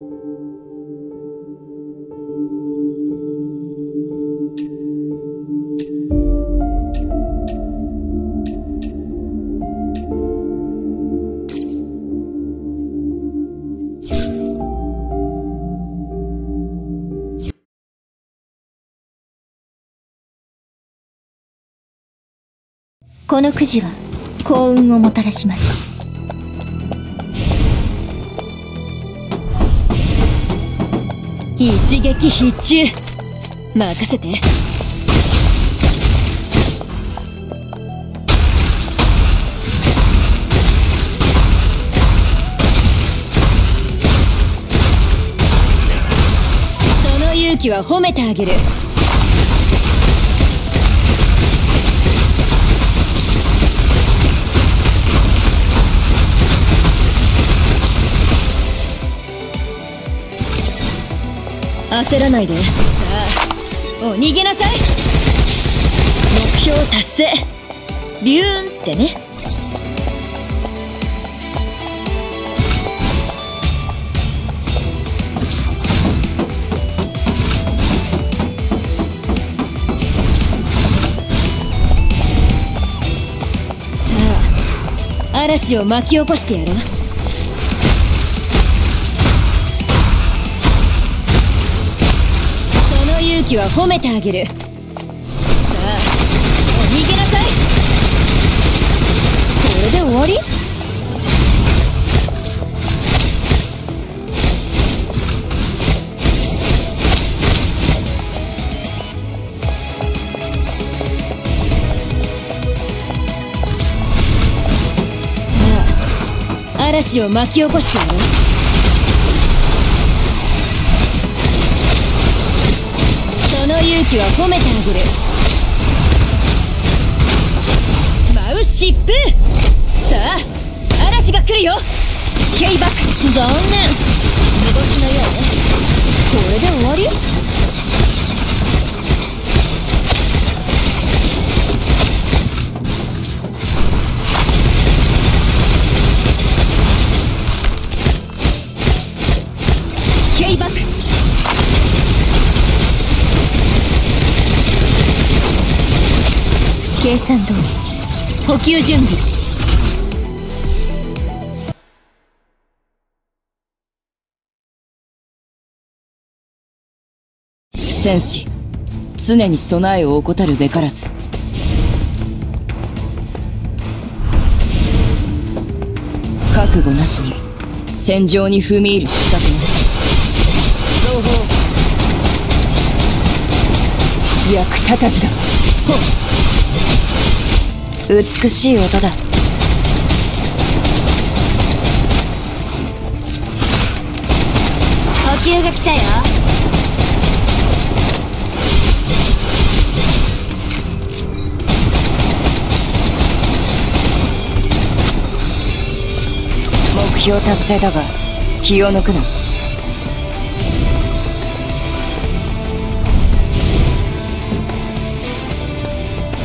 このくじは幸運をもたらします。一撃必中。任せて。その勇気は褒めてあげる。焦らないで。さあお逃げなさい。目標達成。ビューンってね。さあ嵐を巻き起こしてやろう。その勇気は褒めてあげる。さあ逃げなさい。これで終わり？さあ嵐を巻き起こしてやろうその勇気は褒めてあげる。舞う疾風さあ嵐が来るよ。ケイバック残念。見越しのようね。これで終わり？計算通り補給準備。戦士常に備えを怠るべからず。覚悟なしに戦場に踏み入る資格なし。双方役立たずだ美しい音だ。補給が来たよ。目標達成だが気を抜くな。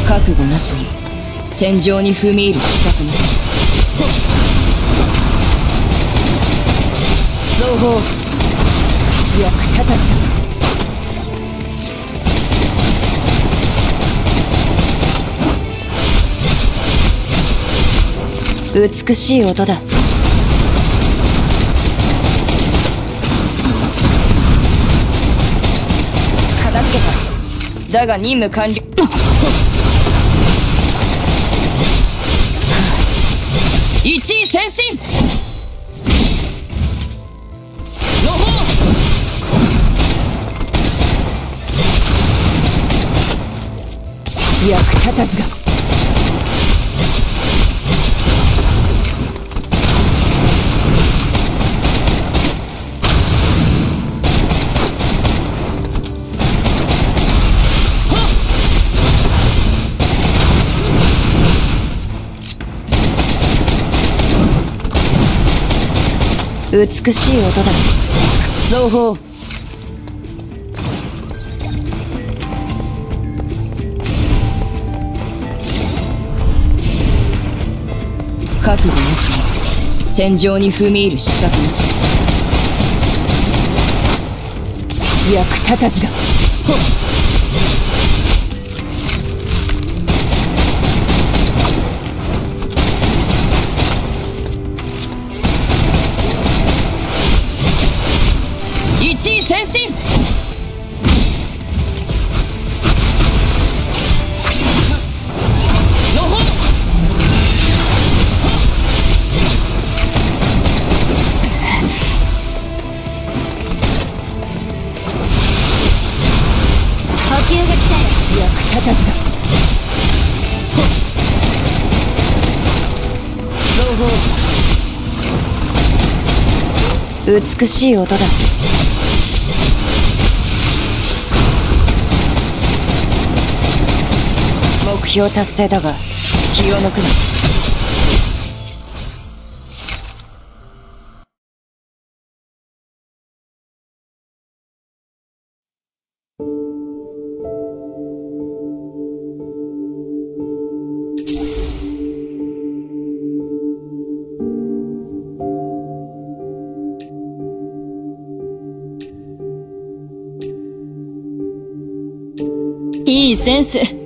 覚悟なしに。戦場に踏み入る資格なし双方役立たずだ美しい音だ片付けただが任務完了1位先進。の方。役立たずが。美しい音だ造法。覚悟なし。に戦場に踏み入る資格なし。役立たずだ。ほっ補給が来たよ役立たずだほっ美しい音だ目標達成だが気を抜くな。いいセンス。